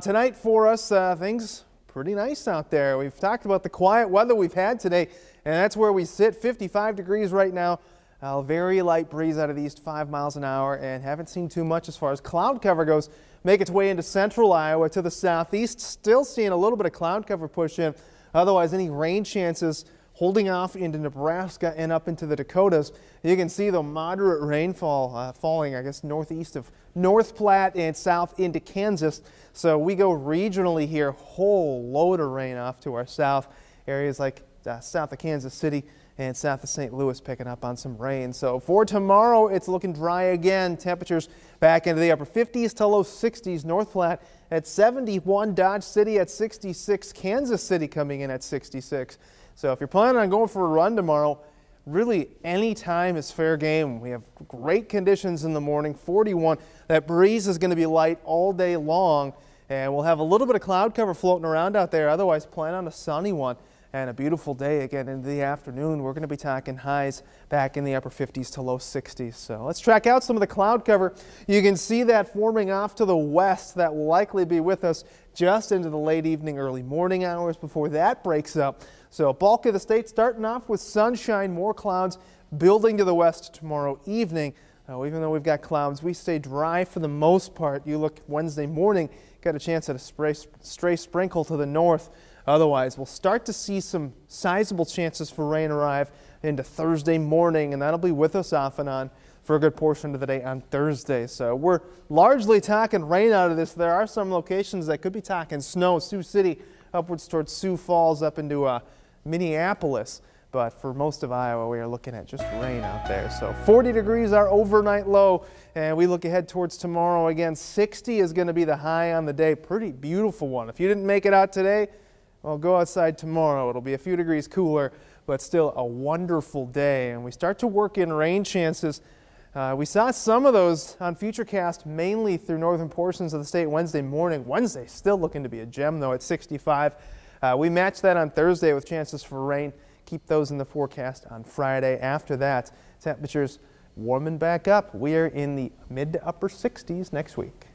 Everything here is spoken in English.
Tonight for us, uh, things pretty nice out there. We've talked about the quiet weather we've had today, and that's where we sit. 55 degrees right now. A very light breeze out of the east, 5 miles an hour, and haven't seen too much as far as cloud cover goes. Make its way into central Iowa to the southeast. Still seeing a little bit of cloud cover push in. Otherwise, any rain chances holding off into Nebraska and up into the Dakotas. You can see the moderate rainfall uh, falling, I guess, northeast of North Platte and south into Kansas. So we go regionally here, whole load of rain off to our south. Areas like uh, south of Kansas City and south of St. Louis picking up on some rain. So for tomorrow, it's looking dry again. Temperatures back into the upper 50s to low 60s. North Platte at 71, Dodge City at 66, Kansas City coming in at 66. So if you're planning on going for a run tomorrow, really any time is fair game. We have great conditions in the morning, 41. That breeze is going to be light all day long, and we'll have a little bit of cloud cover floating around out there. Otherwise, plan on a sunny one and a beautiful day again in the afternoon. We're going to be talking highs back in the upper 50s to low 60s. So let's track out some of the cloud cover. You can see that forming off to the west. That will likely be with us just into the late evening, early morning hours before that breaks up. So bulk of the state starting off with sunshine, more clouds building to the west tomorrow evening. Even though we've got clouds, we stay dry for the most part. You look Wednesday morning, got a chance at a stray, stray sprinkle to the north. Otherwise, we'll start to see some sizable chances for rain arrive into Thursday morning, and that'll be with us off and on for a good portion of the day on Thursday. So we're largely talking rain out of this. There are some locations that could be talking snow. Sioux City upwards towards Sioux Falls up into uh, Minneapolis. But for most of Iowa, we are looking at just rain out there. So 40 degrees our overnight low, and we look ahead towards tomorrow again. 60 is going to be the high on the day. Pretty beautiful one. If you didn't make it out today, well, go outside tomorrow. It'll be a few degrees cooler, but still a wonderful day. And we start to work in rain chances. Uh, we saw some of those on Futurecast, mainly through northern portions of the state Wednesday morning. Wednesday still looking to be a gem, though, at 65. Uh, we matched that on Thursday with chances for rain. Keep those in the forecast on Friday. After that, temperatures warming back up. We are in the mid to upper 60s next week.